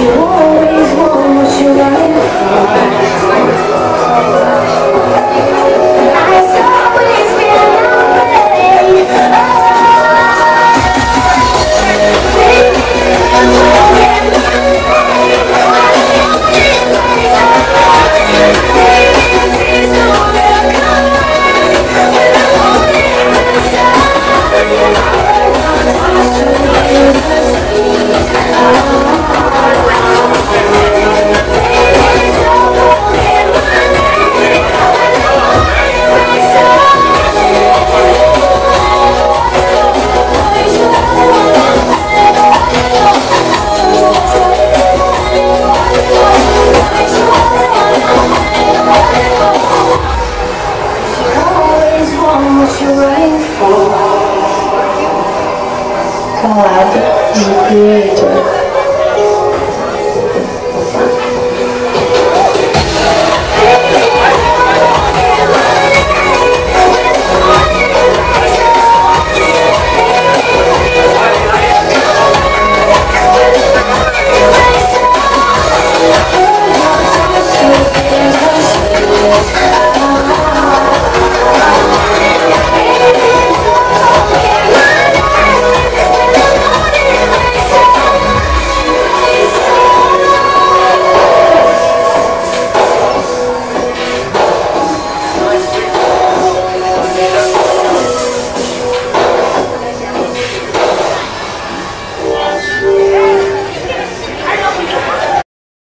You always want what you like. falado de Creator.